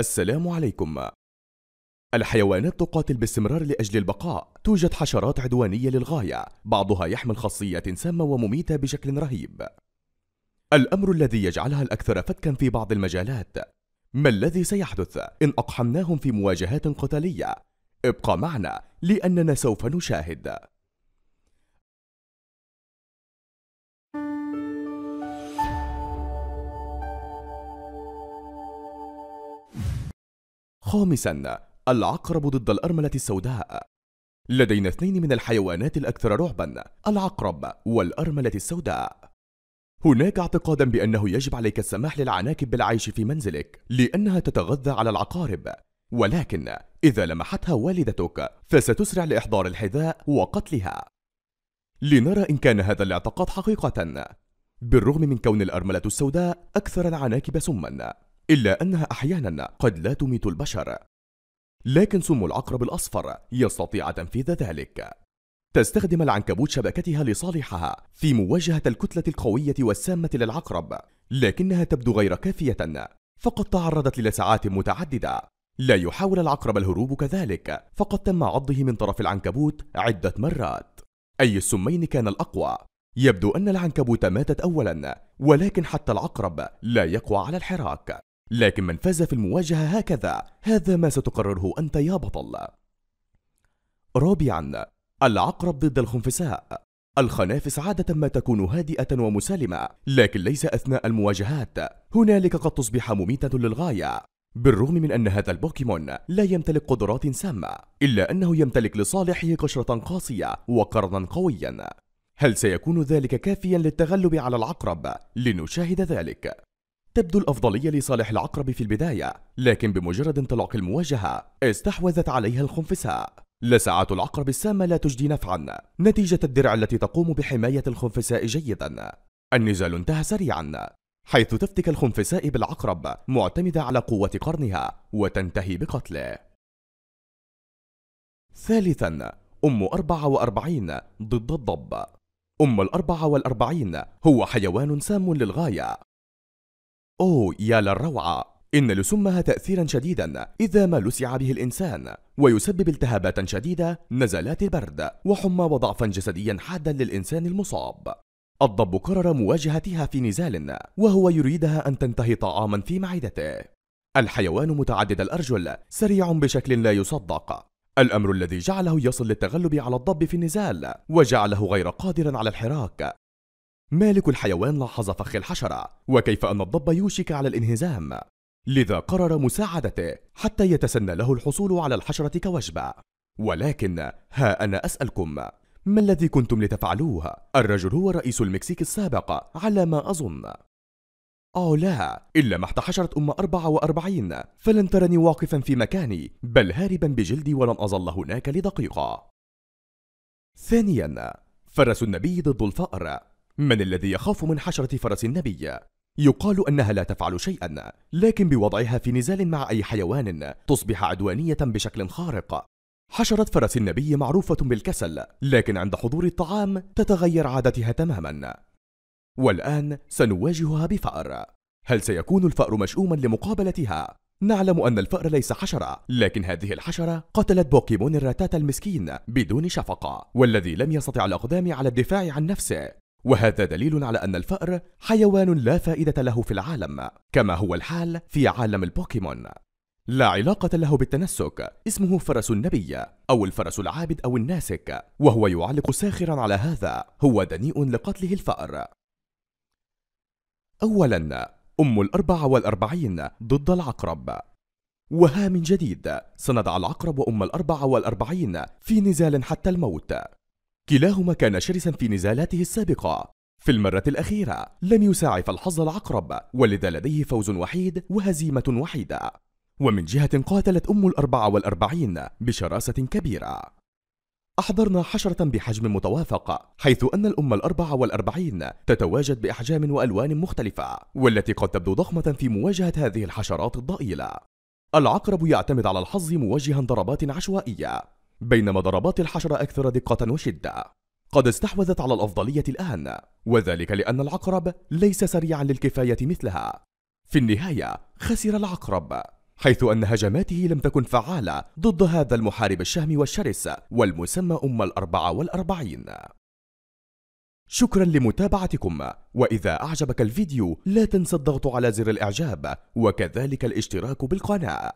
السلام عليكم. الحيوانات تقاتل باستمرار لأجل البقاء. توجد حشرات عدوانية للغاية. بعضها يحمل خاصيات سامة ومميتة بشكل رهيب. الأمر الذي يجعلها الأكثر فتكا في بعض المجالات. ما الذي سيحدث؟ إن أقحمناهم في مواجهات قتالية؟ ابقى معنا لأننا سوف نشاهد. خامسا العقرب ضد الأرملة السوداء. لدينا اثنين من الحيوانات الأكثر رعبا العقرب والأرملة السوداء. هناك اعتقادا بأنه يجب عليك السماح للعناكب بالعيش في منزلك لأنها تتغذى على العقارب. ولكن إذا لمحتها والدتك فستسرع لإحضار الحذاء وقتلها. لنرى إن كان هذا الاعتقاد حقيقة. بالرغم من كون الأرملة السوداء أكثر العناكب سما. إلا أنها أحيانا قد لا تميت البشر. لكن سم العقرب الأصفر يستطيع تنفيذ ذلك. تستخدم العنكبوت شبكتها لصالحها في مواجهة الكتلة القوية والسامة للعقرب لكنها تبدو غير كافية. فقد تعرضت للساعات متعددة. لا يحاول العقرب الهروب كذلك. فقد تم عضه من طرف العنكبوت عدة مرات. أي السمين كان الأقوى. يبدو أن العنكبوت ماتت أولا ولكن حتى العقرب لا يقوى على الحراك. لكن من فاز في المواجهة هكذا هذا ما ستقرره أنت يا بطل. رابعا العقرب ضد الخنفساء. الخنافس عادة ما تكون هادئة ومسالمة لكن ليس أثناء المواجهات. هنالك قد تصبح مميتة للغاية. بالرغم من أن هذا البوكيمون لا يمتلك قدرات سامة إلا أنه يمتلك لصالحه قشرة قاسية وقرنا قويا. هل سيكون ذلك كافيا للتغلب على العقرب؟ لنشاهد ذلك. تبدو الأفضلية لصالح العقرب في البداية لكن بمجرد انطلاق المواجهة استحوذت عليها الخنفساء. لسعات العقرب السامة لا تجدي نفعا نتيجة الدرع التي تقوم بحماية الخنفساء جيدا. النزال انتهى سريعا حيث تفتك الخنفساء بالعقرب معتمدة على قوة قرنها وتنتهي بقتله. ثالثا أم 44 ضد الضب. أم الأربعة والأربعين هو حيوان سام للغاية. أوه يا للروعة. إن لسمها تأثيرا شديدا إذا ما لسع به الإنسان ويسبب التهابات شديدة نزلات البرد وحمى وضعفا جسديا حادا للإنسان المصاب. الضب قرر مواجهتها في نزال وهو يريدها أن تنتهي طعاما في معدته. الحيوان متعدد الأرجل سريع بشكل لا يصدق. الأمر الذي جعله يصل للتغلب على الضب في النزال وجعله غير قادر على الحراك. مالك الحيوان لاحظ فخ الحشرة وكيف أن الضب يوشك على الانهزام. لذا قرر مساعدته حتى يتسنى له الحصول على الحشرة كوجبة. ولكن ها أنا أسألكم ما الذي كنتم لتفعلوه؟ الرجل هو رئيس المكسيك السابق على ما أظن. أو لا إلا ما حشرة أم أربعة وأربعين فلن ترني واقفا في مكاني بل هاربا بجلدي ولن أظل هناك لدقيقة. ثانيا فرس النبي ضد الفأر. من الذي يخاف من حشرة فرس النبي؟ يقال أنها لا تفعل شيئا لكن بوضعها في نزال مع أي حيوان تصبح عدوانية بشكل خارق حشرة فرس النبي معروفة بالكسل لكن عند حضور الطعام تتغير عادتها تماما والآن سنواجهها بفأر هل سيكون الفأر مشؤوما لمقابلتها؟ نعلم أن الفأر ليس حشرة لكن هذه الحشرة قتلت بوكيمون الراتات المسكين بدون شفقة والذي لم يستطع الأقدام على الدفاع عن نفسه وهذا دليل على أن الفأر حيوان لا فائدة له في العالم كما هو الحال في عالم البوكيمون. لا علاقة له بالتنسك اسمه فرس النبي أو الفرس العابد أو الناسك وهو يعلق ساخرا على هذا هو دنيء لقتله الفأر. أولا أم الأربعة والأربعين ضد العقرب. وها من جديد سندع العقرب وأم الأربعة والأربعين في نزال حتى الموت. كلاهما كان شرسا في نزالاته السابقة. في المرة الأخيرة لم يساعف الحظ العقرب ولذا لديه فوز وحيد وهزيمة وحيدة. ومن جهة قاتلت أم الأربعة والأربعين بشراسة كبيرة. أحضرنا حشرة بحجم متوافق حيث أن الأم الأربعة والأربعين تتواجد بأحجام وألوان مختلفة والتي قد تبدو ضخمة في مواجهة هذه الحشرات الضئيلة. العقرب يعتمد على الحظ موجها ضربات عشوائية. بينما ضربات الحشرة أكثر دقة وشدة. قد استحوذت على الأفضلية الآن وذلك لأن العقرب ليس سريعا للكفاية مثلها. في النهاية خسر العقرب حيث أن هجماته لم تكن فعالة ضد هذا المحارب الشهم والشرس والمسمى أم الأربعة والأربعين. شكرا لمتابعتكم وإذا أعجبك الفيديو لا تنسى الضغط على زر الإعجاب وكذلك الاشتراك بالقناة.